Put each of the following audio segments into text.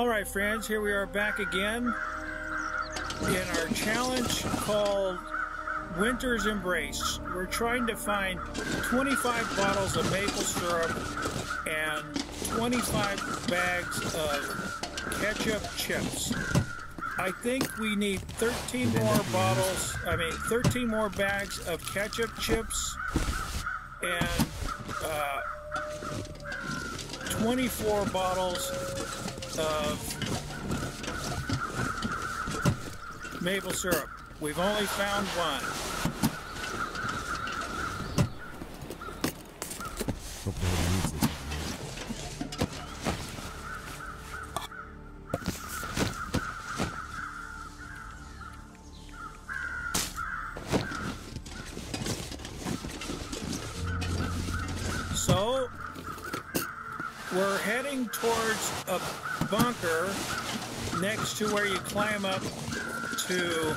All right, friends, here we are back again in our challenge called Winter's Embrace. We're trying to find 25 bottles of maple syrup and 25 bags of ketchup chips. I think we need 13 more bottles, I mean 13 more bags of ketchup chips and uh, 24 bottles of maple syrup. We've only found one. Hope no one needs this. So, we're heading towards a bunker next to where you climb up to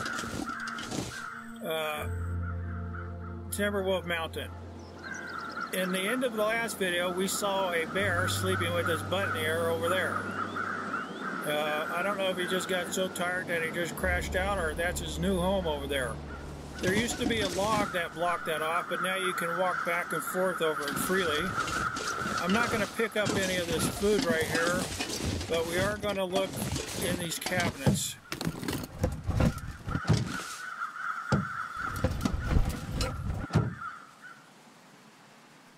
uh, Timberwolf Mountain. In the end of the last video, we saw a bear sleeping with his butt in the air over there. Uh, I don't know if he just got so tired that he just crashed out or that's his new home over there. There used to be a log that blocked that off, but now you can walk back and forth over it freely. I'm not going to pick up any of this food right here, but we are going to look in these cabinets.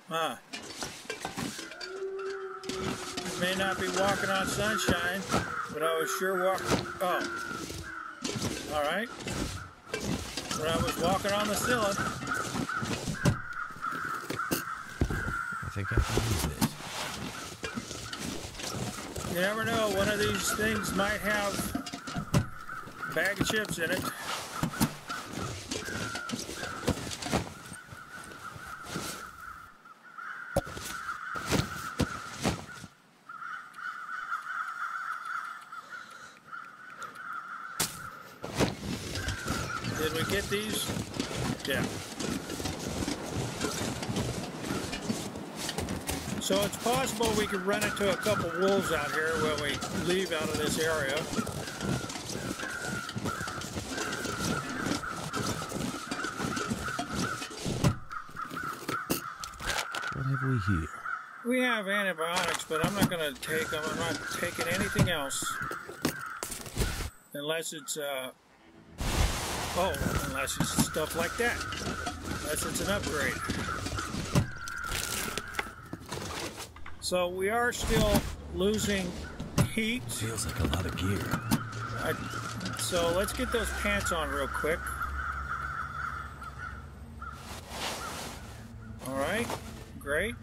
Huh. May not be walking on sunshine, but I was sure walking. Oh. Alright. But I was walking on the ceiling. I think I can use this. You never know, one of these things might have a bag of chips in it. Did we get these? Yeah. So it's possible we could run into a couple wolves out here when we leave out of this area. What have we here? We have antibiotics, but I'm not going to take them. I'm not taking anything else. Unless it's, uh, oh, unless it's stuff like that. Unless it's an upgrade. So we are still losing heat. Feels like a lot of gear. I, so let's get those pants on real quick. All right, great.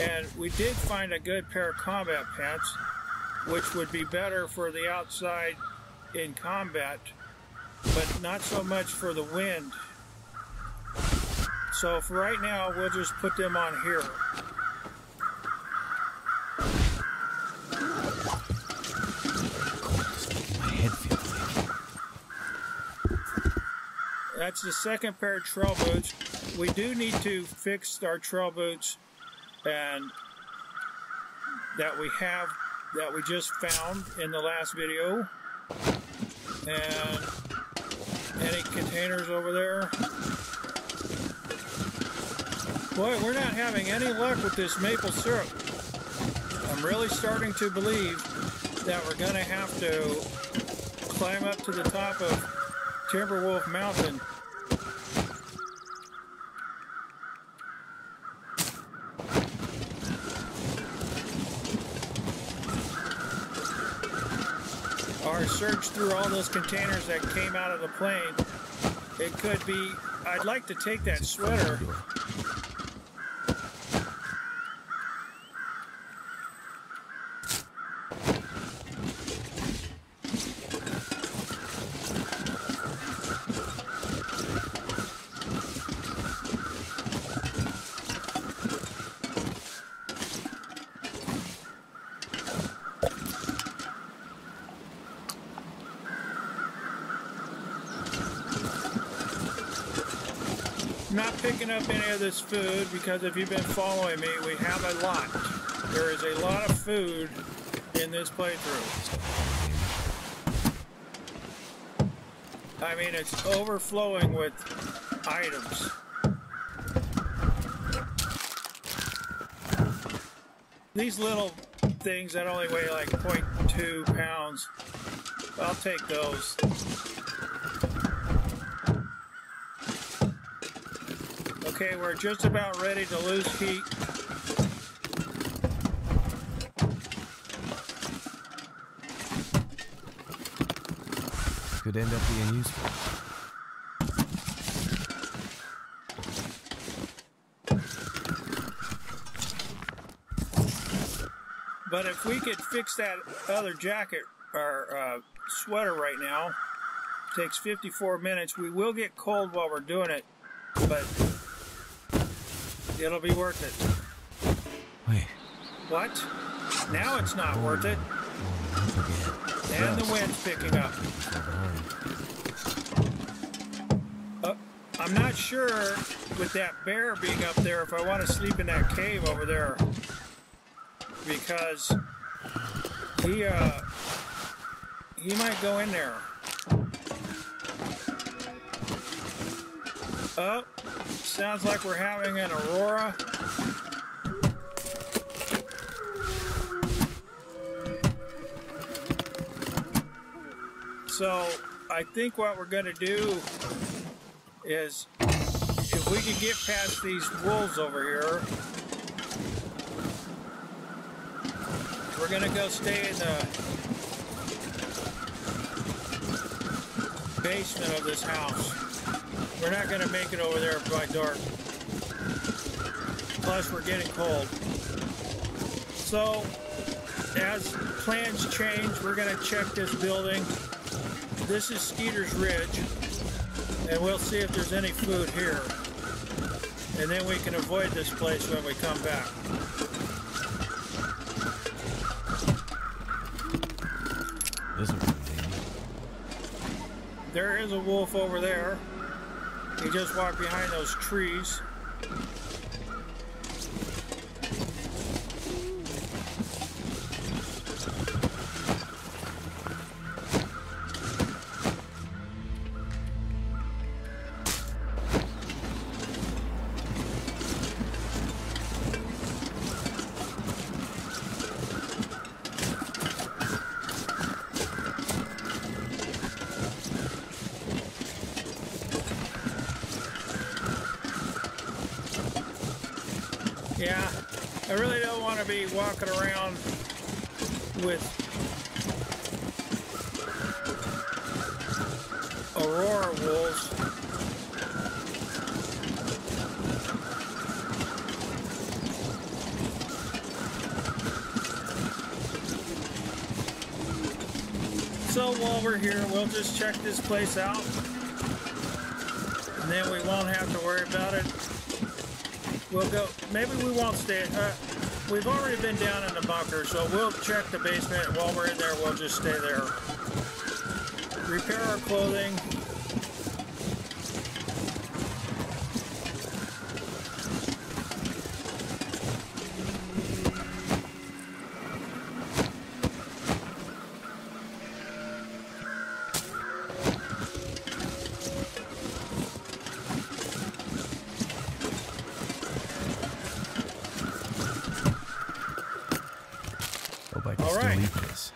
And we did find a good pair of combat pants, which would be better for the outside in combat, but not so much for the wind. So for right now, we'll just put them on here. That's the second pair of trail boots. We do need to fix our trail boots and that we have that we just found in the last video. And any containers over there. Boy, we're not having any luck with this maple syrup. I'm really starting to believe that we're going to have to climb up to the top of Timberwolf Mountain. Or search through all those containers that came out of the plane. It could be, I'd like to take that sweater. not picking up any of this food because if you've been following me, we have a lot. There is a lot of food in this playthrough. I mean, it's overflowing with items. These little things that only weigh like 0.2 pounds, I'll take those. Okay, we're just about ready to lose heat. Could end up being useful. But if we could fix that other jacket or uh, sweater right now, takes 54 minutes. We will get cold while we're doing it, but it'll be worth it. Wait. What? Now it's not worth it. And the wind's picking up. Uh, I'm not sure with that bear being up there if I want to sleep in that cave over there because he uh he might go in there. Oh, sounds like we're having an aurora. So I think what we're going to do is if we can get past these wolves over here, we're going to go stay in the basement of this house. We're not going to make it over there by dark. Plus, we're getting cold. So, as plans change, we're going to check this building. This is Skeeter's Ridge, and we'll see if there's any food here. And then we can avoid this place when we come back. This will. There is a wolf over there. He just walked behind those trees. Yeah, I really don't want to be walking around with Aurora wolves. So while we're here, we'll just check this place out. And then we won't have to worry about it We'll go. Maybe we won't stay. Uh, we've already been down in the bunker, so we'll check the basement. While we're in there, we'll just stay there. Repair our clothing. Hope I can All still right. eat this.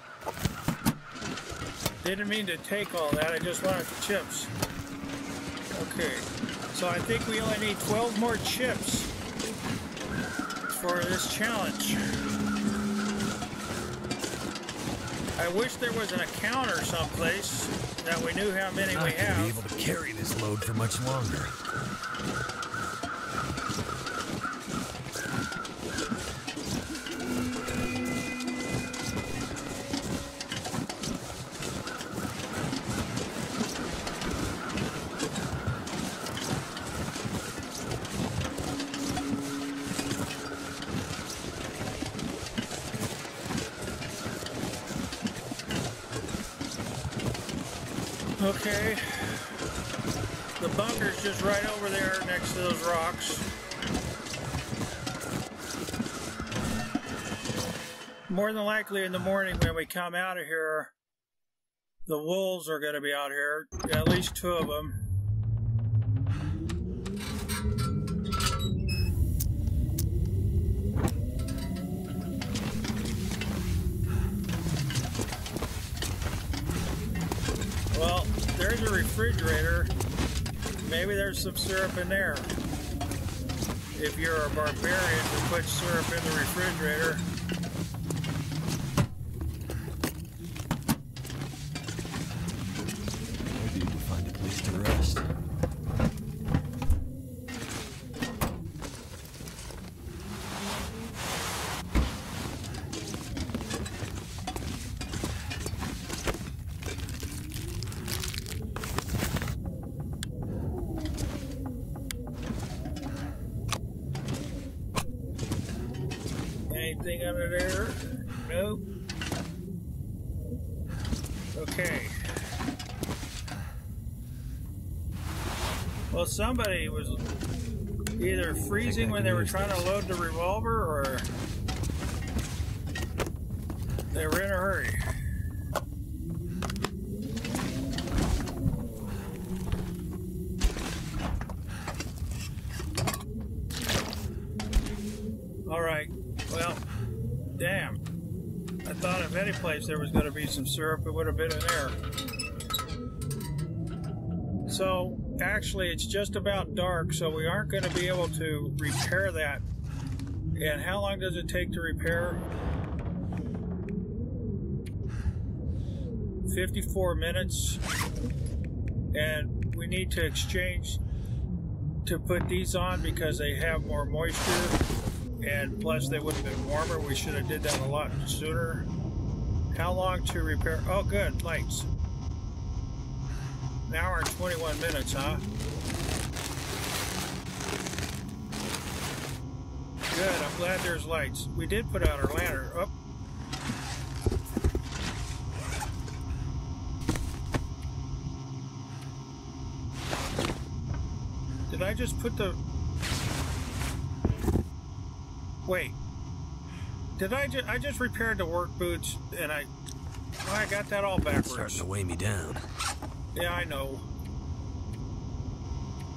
Didn't mean to take all that. I just wanted the chips. Okay. So I think we only need 12 more chips for this challenge. I wish there was an account or someplace that we knew how many we Not gonna be able to carry this load for much longer. Okay. The bunker's just right over there next to those rocks. more than likely in the morning when we come out of here, the wolves are going to be out here, at least two of them. Refrigerator. Maybe there's some syrup in there. If you're a barbarian who puts syrup in the refrigerator, Maybe you can find a place to rest. anything under there? Nope. Okay. Well, somebody was either freezing when they were trying to load the revolver or they were in a hurry. All right. Well, damn. I thought if any place there was going to be some syrup, it would have been in there. So, actually, it's just about dark, so we aren't going to be able to repair that. And how long does it take to repair? 54 minutes. And we need to exchange to put these on because they have more moisture and plus they would have been warmer. We should have did that a lot sooner. How long to repair? Oh, good, lights. An hour and 21 minutes, huh? Good, I'm glad there's lights. We did put out our lantern. Oh. Did I just put the Wait. Did I just I just repaired the work boots and I oh, I got that all backwards? Starting to weigh me down. Yeah, I know.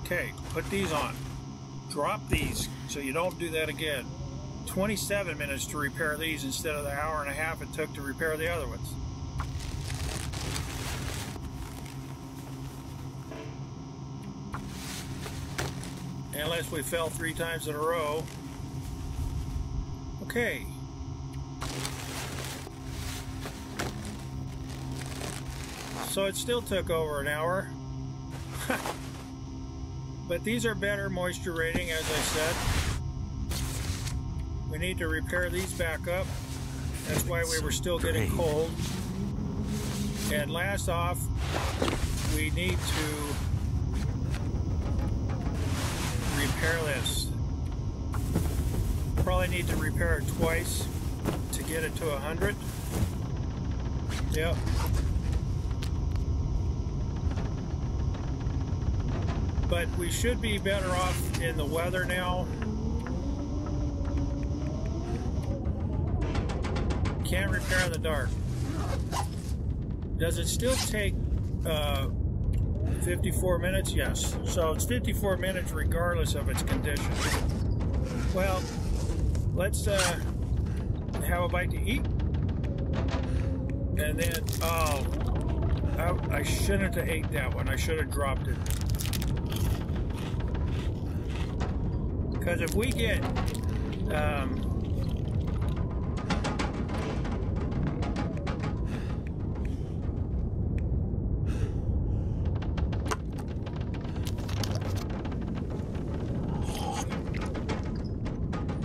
Okay, put these on. Drop these so you don't do that again. 27 minutes to repair these instead of the hour and a half it took to repair the other ones. Unless we fell three times in a row. Okay. So it still took over an hour. but these are better moisture rating, as I said. We need to repair these back up. That's why we were still getting cold. And last off, we need to repair this. Probably need to repair it twice to get it to 100. Yep. But we should be better off in the weather now. Can't repair in the dark. Does it still take uh, 54 minutes? Yes. So it's 54 minutes regardless of its condition. Well, let's uh, have a bite to eat. And then, oh, I, I shouldn't have ate that one. I should have dropped it. Because if we get, um,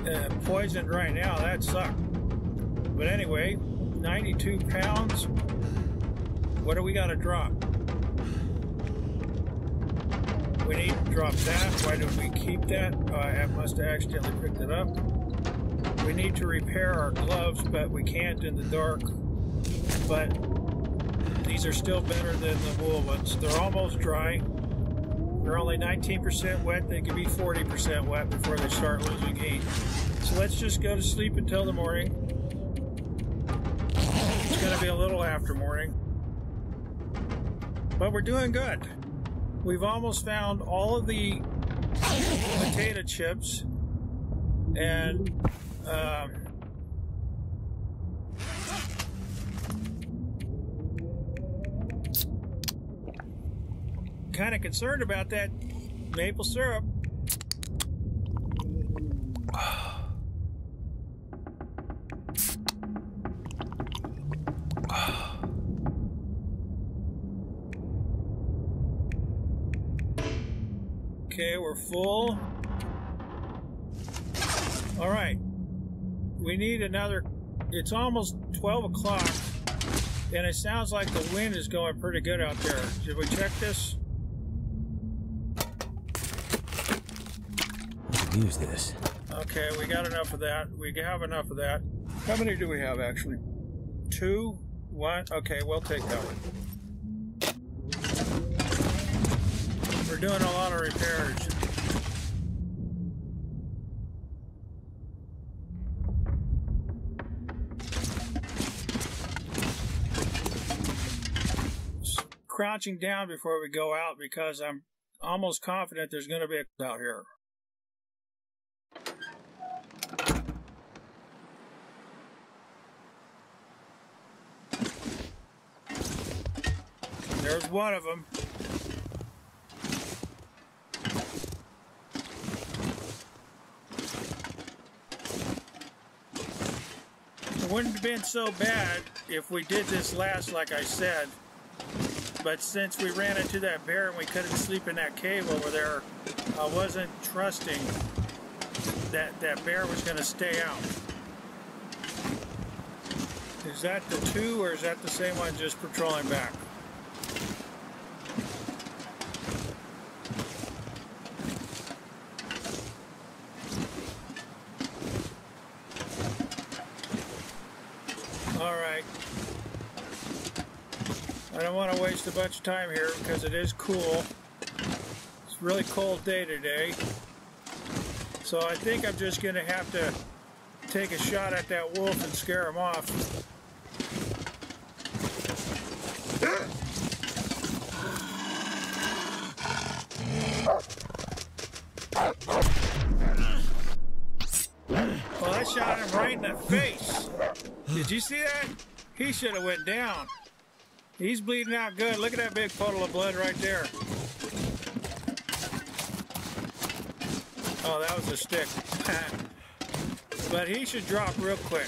uh, poisoned right now, that sucked. But anyway, 92 pounds. What do we got to drop? Drop that. Why did we keep that? Uh, I must have accidentally picked it up. We need to repair our gloves, but we can't in the dark. But these are still better than the wool ones. They're almost dry. They're only 19% wet. They can be 40% wet before they start losing heat. So let's just go to sleep until the morning. It's going to be a little after morning. But we're doing good. We've almost found all of the potato chips and um, kind of concerned about that maple syrup. Okay, we're full. All right. We need another. It's almost 12 o'clock, and it sounds like the wind is going pretty good out there. Should we check this? Use this. Okay, we got enough of that. We have enough of that. How many do we have actually? Two? One? Okay, we'll take that one. We're doing a lot of repairs. Crouching down before we go out because I'm almost confident there's going to be a out here. There's one of them. Wouldn't have been so bad if we did this last, like I said. But since we ran into that bear and we couldn't sleep in that cave over there, I wasn't trusting that that bear was going to stay out. Is that the two or is that the same one just patrolling back? Waste a bunch of time here because it is cool. It's a really cold day today. So I think I'm just going to have to take a shot at that wolf and scare him off. Well, I shot him right in the face. Did you see that? He should have went down. He's bleeding out good. Look at that big puddle of blood right there. Oh, that was a stick. but he should drop real quick.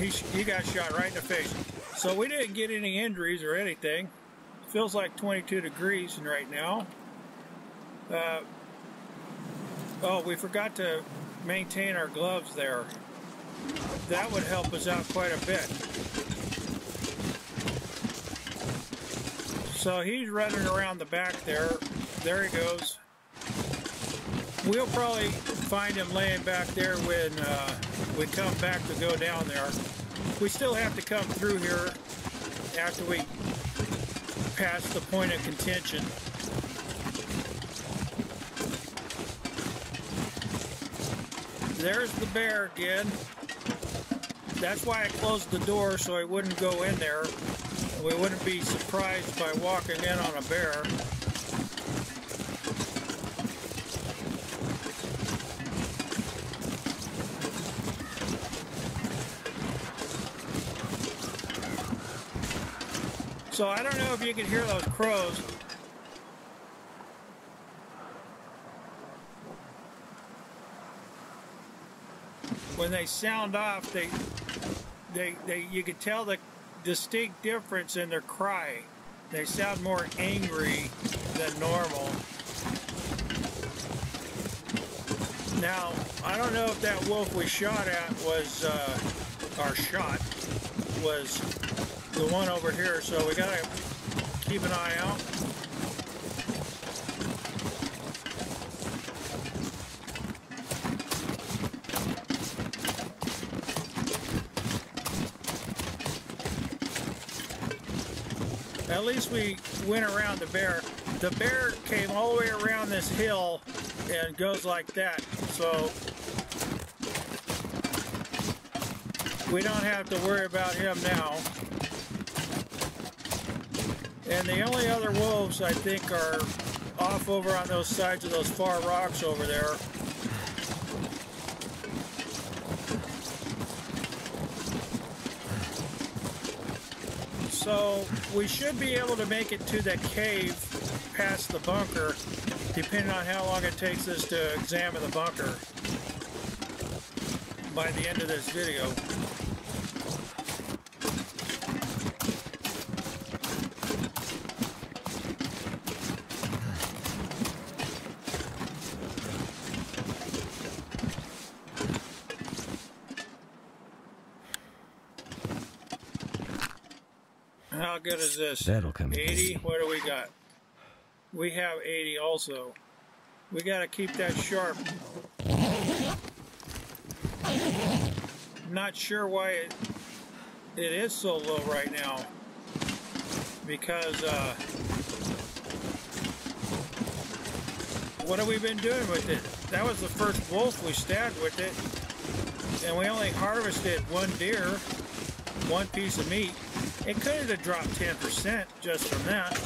He, he got shot right in the face. So we didn't get any injuries or anything. Feels like 22 degrees right now. Uh, oh, we forgot to maintain our gloves there. That would help us out quite a bit. So he's running around the back there. There he goes. We'll probably find him laying back there when uh, we come back to go down there. We still have to come through here after we pass the point of contention. There's the bear again. That's why I closed the door so he wouldn't go in there. We wouldn't be surprised by walking in on a bear. So I don't know if you can hear those crows. When they sound off, they, they, they, you can tell the distinct difference in their cry. They sound more angry than normal. Now, I don't know if that wolf we shot at was, uh, our shot, was the one over here, so we gotta keep an eye out. At least we went around the bear. The bear came all the way around this hill and goes like that. So we don't have to worry about him now. And the only other wolves I think are off over on those sides of those far rocks over there. So we should be able to make it to the cave past the bunker, depending on how long it takes us to examine the bunker by the end of this video. How good is this? That'll come in 80? handy. What do we got? We have 80 also. We got to keep that sharp. Not sure why it, it is so low right now. Because, uh, what have we been doing with it? That was the first wolf we stabbed with it. And we only harvested one deer, one piece of meat. It could have dropped 10% just from that.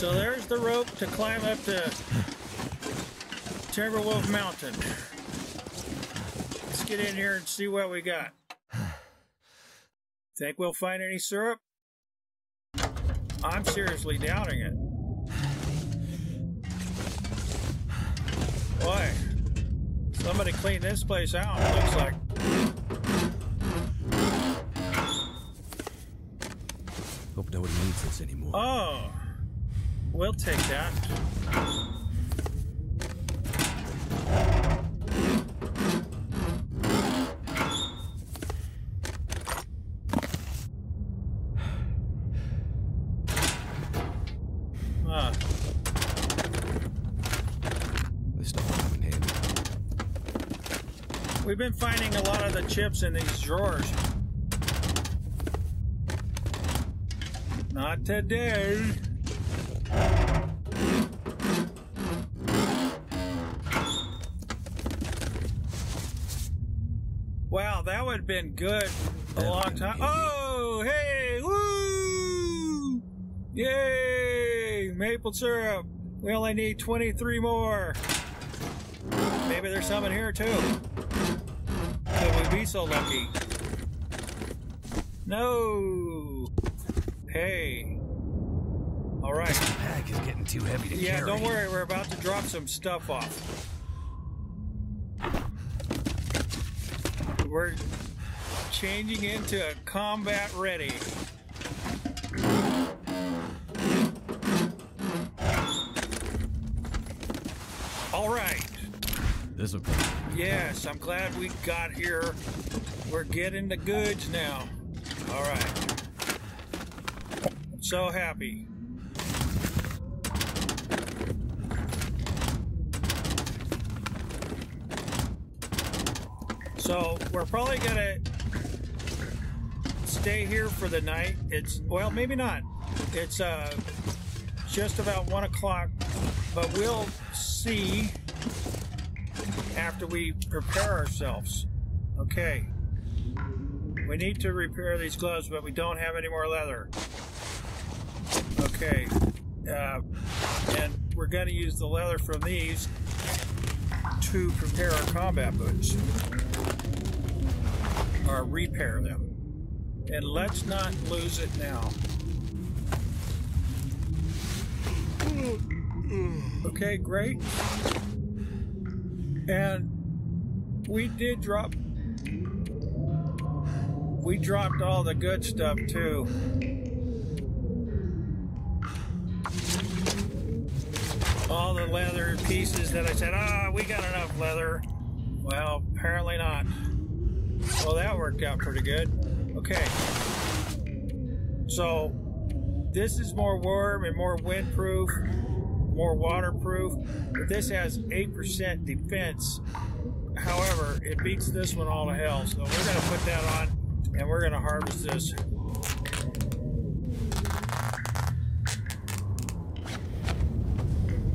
So there's the rope to climb up to Timberwolf Mountain. Let's get in here and see what we got. Think we'll find any syrup? I'm seriously doubting it. Boy, somebody cleaned this place out, it looks like. Hope nobody needs this anymore. Oh, we'll take that. Ah, This stuff will come in handy. we've been finding a lot of the chips in these drawers. Not today. Wow, that would have been good a long time. Oh, hey, woo! Yay! Maple syrup. We only need 23 more. Maybe there's some in here too. Could we be so lucky? No. Hey. All right. The bag is getting too heavy to Yeah, carry. don't worry. We're about to drop some stuff off. We're changing into combat ready. All right. This will. Yes, I'm glad we got here. We're getting the goods now. All right. So happy. So we're probably gonna stay here for the night. It's well, maybe not. It's uh just about one o'clock, but we'll see after we prepare ourselves. Okay. We need to repair these gloves, but we don't have any more leather. Okay. Uh, and we're going to use the leather from these to prepare our combat boots. Or repair them. And let's not lose it now. Okay, great. And we did drop. We dropped all the good stuff too. All the leather pieces that I said, ah, we got enough leather. Well, apparently not. Well, that worked out pretty good. Okay. So this is more warm and more windproof, more waterproof. But this has 8% defense. However, it beats this one all to hell. So we're going to put that on and we're going to harvest this.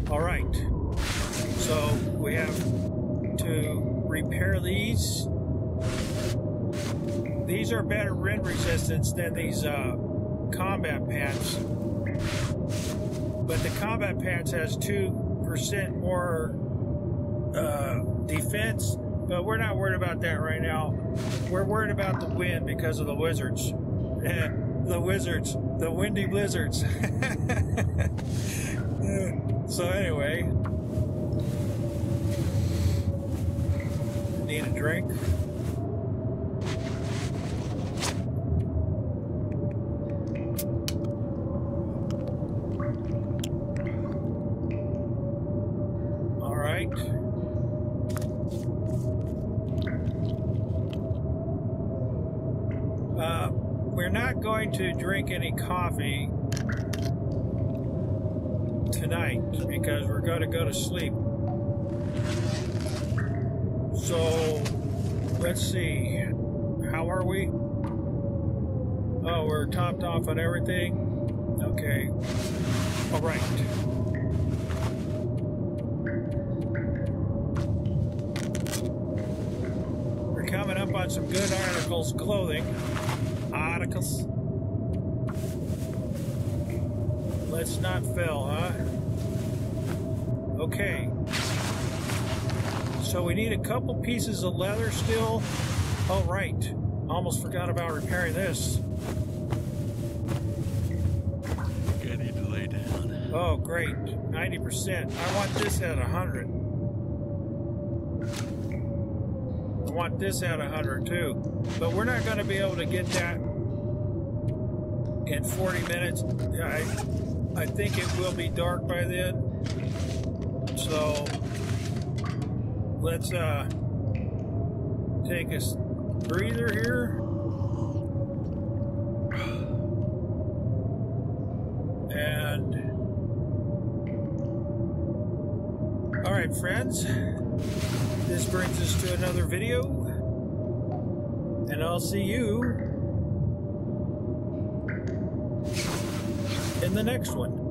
All right. So we have to repair these. These are better wind resistance than these uh, combat pants. But the combat pants has 2% more uh, defense, but we're not worried about that right now. We're worried about the wind because of the wizards. the wizards, the windy blizzards. so anyway, need a drink. Uh, we're not going to drink any coffee tonight because we're going to go to sleep. So, let's see. How are we? Oh, we're topped off on everything? Okay. All right. Some good articles, clothing. Articles. Let's not fail, huh? Okay. So we need a couple pieces of leather still. Oh, right. Almost forgot about repairing this. I need to lay down. Oh, great. 90%. I want this at 100. Want this at 100 too. But we're not going to be able to get that in 40 minutes. I, I think it will be dark by then. So let's uh, take a breather here. And all right, friends, this brings us to another video, and I'll see you in the next one.